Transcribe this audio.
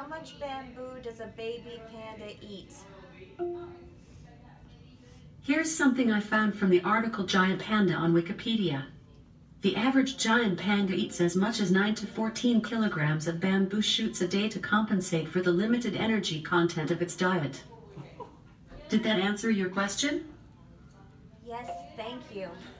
How much bamboo does a baby panda eat? Here's something I found from the article Giant Panda on Wikipedia. The average giant panda eats as much as 9 to 14 kilograms of bamboo shoots a day to compensate for the limited energy content of its diet. Did that answer your question? Yes, thank you.